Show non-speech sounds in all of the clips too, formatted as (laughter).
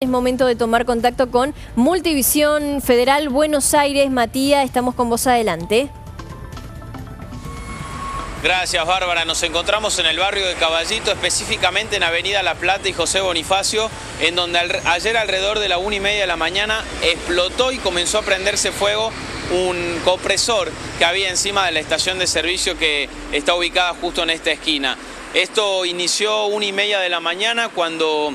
Es momento de tomar contacto con Multivisión Federal Buenos Aires. Matías, estamos con vos adelante. Gracias, Bárbara. Nos encontramos en el barrio de Caballito, específicamente en Avenida La Plata y José Bonifacio, en donde ayer alrededor de la una y media de la mañana explotó y comenzó a prenderse fuego un compresor que había encima de la estación de servicio que está ubicada justo en esta esquina. Esto inició una y media de la mañana cuando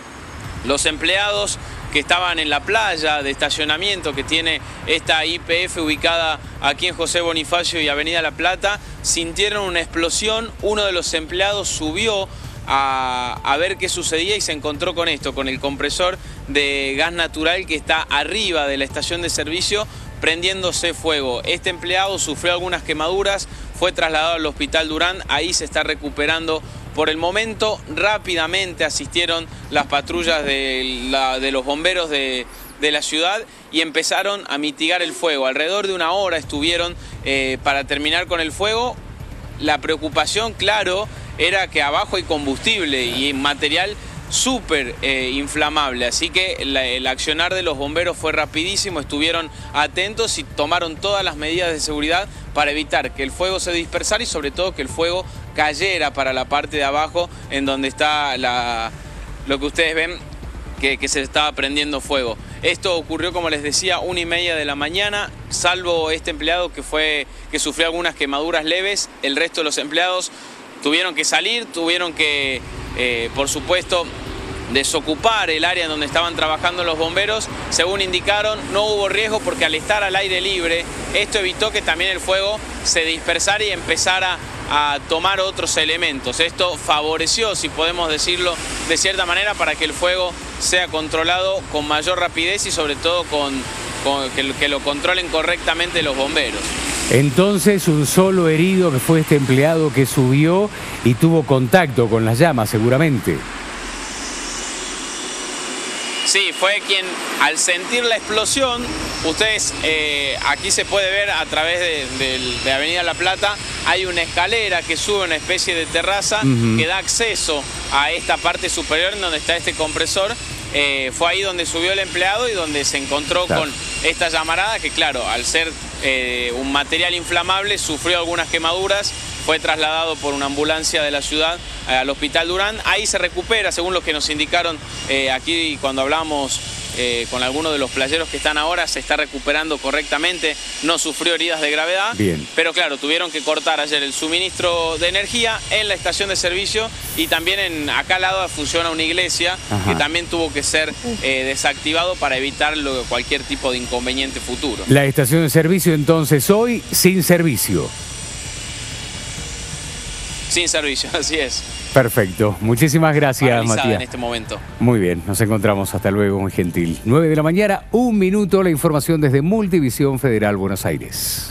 los empleados que estaban en la playa de estacionamiento que tiene esta IPF ubicada aquí en José Bonifacio y Avenida La Plata, sintieron una explosión, uno de los empleados subió a, a, ver qué sucedía y se encontró con esto, con el compresor de gas natural que está arriba de la estación de servicio prendiéndose fuego. Este empleado sufrió algunas quemaduras, fue trasladado al hospital Durán, ahí se está recuperando por el momento. Rápidamente asistieron las patrullas de, los bomberos de, la ciudad y empezaron a mitigar el fuego. Alrededor de una hora estuvieron eh, para terminar con el fuego. La preocupación, claro, era que abajo hay combustible y material súper eh, inflamable, así que el accionar de los bomberos fue rapidísimo, estuvieron atentos y tomaron todas las medidas de seguridad para evitar que el fuego se dispersara y sobre todo que el fuego cayera para la parte de abajo en donde está la, lo que ustedes ven que, se estaba prendiendo fuego. Esto ocurrió, como les decía, una y media de la mañana, salvo este empleado que, fue, que sufrió algunas quemaduras leves, el resto de los empleados tuvieron que salir, tuvieron que, eh, por supuesto, desocupar el área en donde estaban trabajando los bomberos. Según indicaron, no hubo riesgo porque al estar al aire libre, esto evitó que también el fuego se dispersara y empezara a tomar otros elementos. Esto favoreció, si podemos decirlo de cierta manera, para que el fuego sea controlado con mayor rapidez y sobre todo con, que lo controlen correctamente los bomberos. Entonces un solo herido que fue este empleado que subió y tuvo contacto con las llamas seguramente. Sí, fue quien al sentir la explosión, ustedes eh, aquí se puede ver a través de, Avenida La Plata, hay una escalera que sube una especie de terraza que da acceso a esta parte superior en donde está este compresor. Eh, fue ahí donde subió el empleado y donde se encontró con esta llamarada que claro, al ser eh, un material inflamable sufrió algunas quemaduras fue trasladado por una ambulancia de la ciudad eh, al Hospital Durán. Ahí se recupera, según lo que nos indicaron eh, aquí cuando hablamos eh, con algunos de los playeros que están ahora, se está recuperando correctamente, no sufrió heridas de gravedad. Bien. Pero claro, tuvieron que cortar ayer el suministro de energía en la estación de servicio y también en acá al lado funciona una iglesia que también tuvo que ser desactivado para evitar cualquier tipo de inconveniente futuro. La estación de servicio entonces hoy sin servicio. Sin servicio, (laughs) así es. Perfecto. Muchísimas gracias, Matías. en este momento. Muy bien, nos encontramos. Hasta luego, muy gentil. 9 de la mañana, un minuto, la información desde Multivisión Federal Buenos Aires.